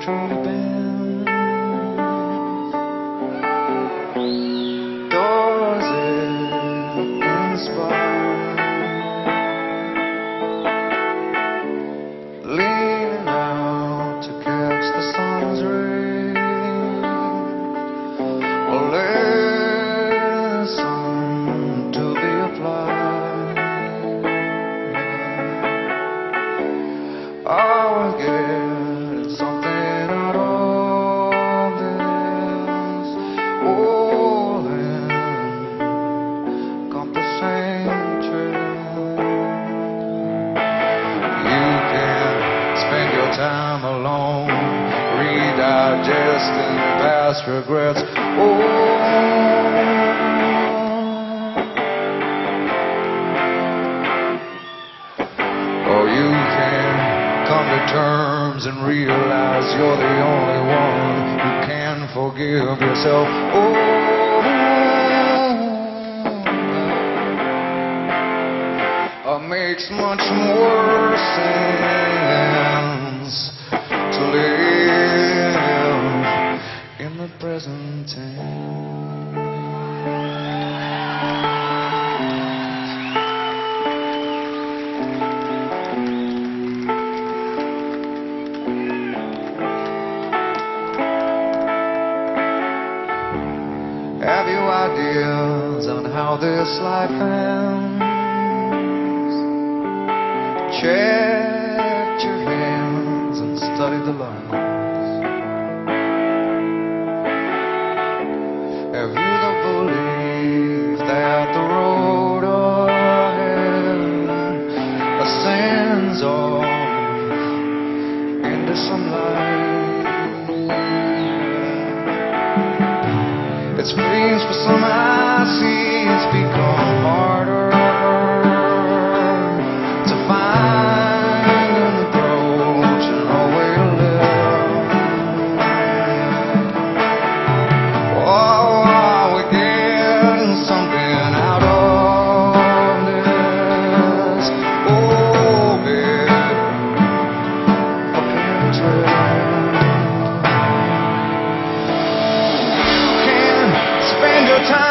true. time alone, redigesting past regrets. Oh. oh. You can come to terms and realize you're the only one who can forgive yourself. Oh. it makes much more sense to live in the present tense. Have you ideas on how this life ends? Check It's screams for some I see, it's become harder. time.